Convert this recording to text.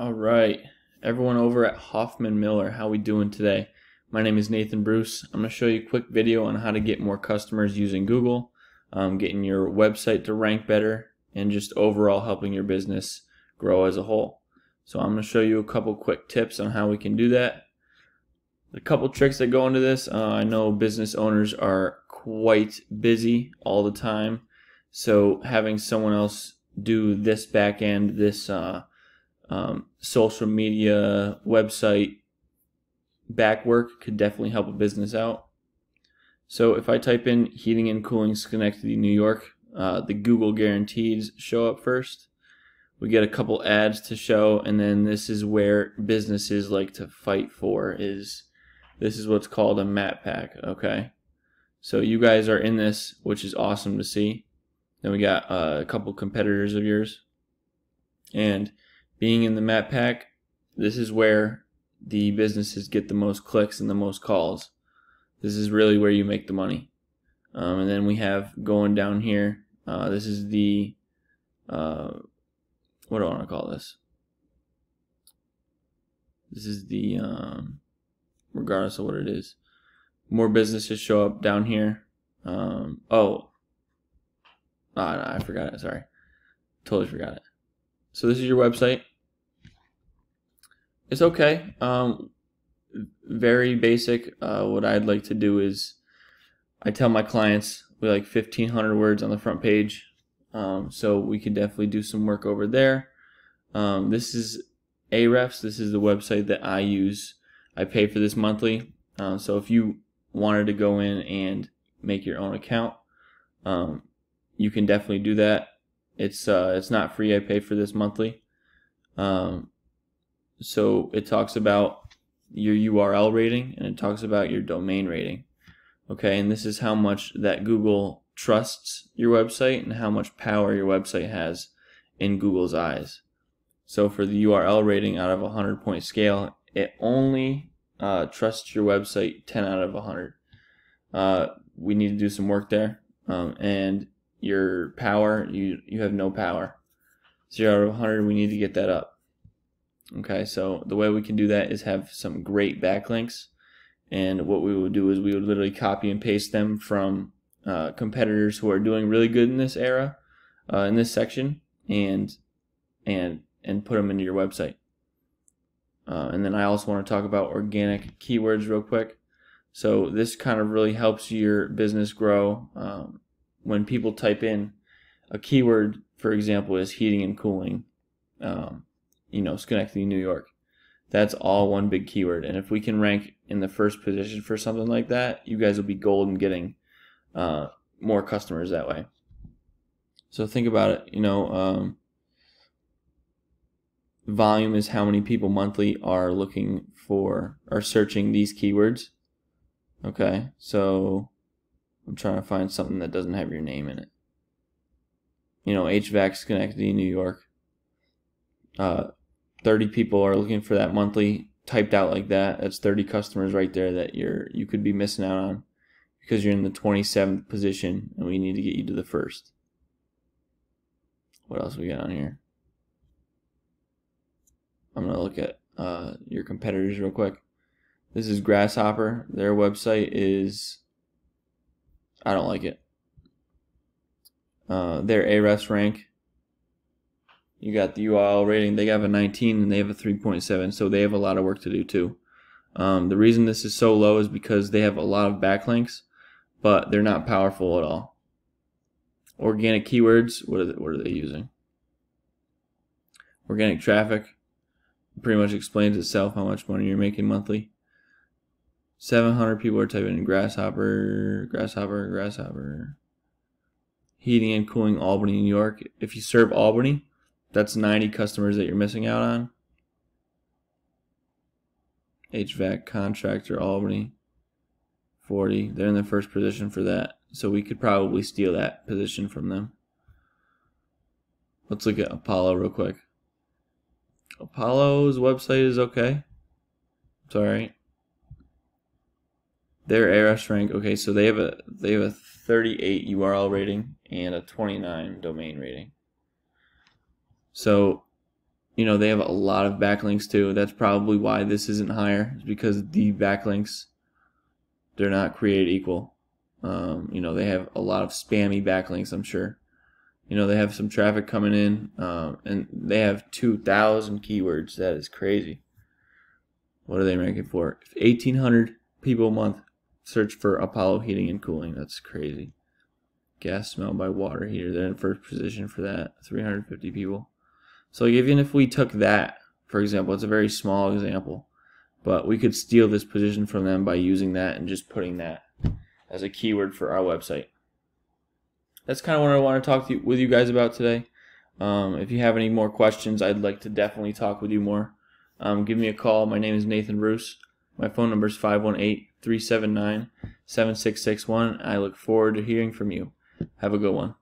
All right, everyone over at Hoffman Miller, how we doing today? My name is Nathan Bruce. I'm going to show you a quick video on how to get more customers using Google, um, getting your website to rank better, and just overall helping your business grow as a whole. So I'm going to show you a couple quick tips on how we can do that. A couple tricks that go into this. Uh, I know business owners are quite busy all the time, so having someone else do this back end, this uh, um, social media website back work could definitely help a business out. So if I type in heating and cooling Schenectady, New York, uh, the Google guarantees show up first. We get a couple ads to show, and then this is where businesses like to fight for is this is what's called a map pack, okay? So you guys are in this, which is awesome to see. Then we got uh, a couple competitors of yours. And being in the map pack, this is where the businesses get the most clicks and the most calls. This is really where you make the money. Um, and then we have going down here. Uh, this is the uh, what do I want to call this? This is the um, regardless of what it is. More businesses show up down here. Um, oh, ah, no, I forgot it. Sorry, totally forgot it. So this is your website. It's okay. Um, very basic. Uh, what I'd like to do is I tell my clients we like 1500 words on the front page. Um, so we could definitely do some work over there. Um, this is Ahrefs. This is the website that I use. I pay for this monthly. Uh, so if you wanted to go in and make your own account, um, you can definitely do that. It's uh, it's not free. I pay for this monthly. Um, so it talks about your URL rating and it talks about your domain rating. Okay, and this is how much that Google trusts your website and how much power your website has in Google's eyes. So for the URL rating out of a 100 point scale, it only uh, trusts your website 10 out of 100. Uh, we need to do some work there. Um, and your power, you, you have no power. 0 out of 100, we need to get that up. Okay, so the way we can do that is have some great backlinks. And what we would do is we would literally copy and paste them from uh, competitors who are doing really good in this era, uh, in this section, and and and put them into your website. Uh, and then I also want to talk about organic keywords real quick. So this kind of really helps your business grow. Um, when people type in a keyword, for example, is heating and cooling. Um, you know, Schenectady, New York. That's all one big keyword. And if we can rank in the first position for something like that, you guys will be golden getting uh, more customers that way. So think about it. You know, um, volume is how many people monthly are looking for are searching these keywords. Okay, so I'm trying to find something that doesn't have your name in it. You know, HVAC Schenectady, New York. Uh, 30 people are looking for that monthly typed out like that. That's 30 customers right there that you're you could be missing out on because you're in the 27th position and we need to get you to the first. What else we got on here? I'm gonna look at uh, your competitors real quick. This is Grasshopper. Their website is I don't like it. Uh, their Ahrefs rank you got the URL rating. They have a 19 and they have a 3.7, so they have a lot of work to do too. Um, the reason this is so low is because they have a lot of backlinks, but they're not powerful at all. Organic keywords, what are they, what are they using? Organic traffic pretty much explains itself how much money you're making monthly. 700 people are typing in grasshopper, grasshopper, grasshopper. Heating and cooling Albany, New York. If you serve Albany, that's 90 customers that you're missing out on. HVAC contractor Albany 40. They're in the first position for that. So we could probably steal that position from them. Let's look at Apollo real quick. Apollo's website is okay. It's alright. Their Ahrefs rank, okay, so they have a they have a 38 URL rating and a 29 domain rating. So you know, they have a lot of backlinks too. That's probably why this isn't higher, is because the backlinks they're not created equal. Um, you know, they have a lot of spammy backlinks, I'm sure. You know, they have some traffic coming in, um, and they have 2,000 keywords. That is crazy. What are they ranking for? 1,800 people a month search for Apollo heating and cooling. That's crazy. Gas smell by water heater. They're in first position for that. 350 people. So even if we took that, for example, it's a very small example, but we could steal this position from them by using that and just putting that as a keyword for our website. That's kind of what I want to talk to you, with you guys about today. Um, if you have any more questions, I'd like to definitely talk with you more. Um, give me a call. My name is Nathan Bruce. My phone number is 518 379 7661. I look forward to hearing from you. Have a good one.